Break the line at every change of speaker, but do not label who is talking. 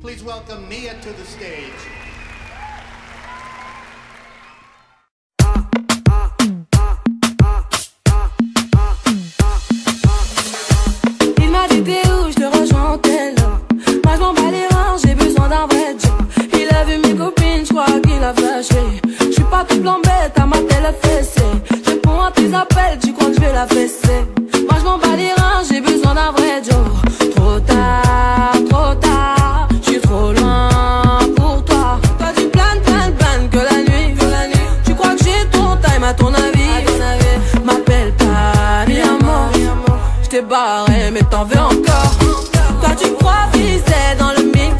Please welcome Mia to the stage.
Il m'a dit t'es où, je te rejoins en tel Moi je m'en bats les j'ai besoin d'un vrai job Il a vu mes copines, je crois qu'il a flashé. Je suis pas toute bête à ma télé fessée. Je réponds à tes appels, tu crois que je vais la fesser? À ton avis, avis. M'appelle pas, mi amor je t'ai barré, mais t'en veux encore. Toi, tu crois viser dans le mille.